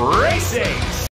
racing.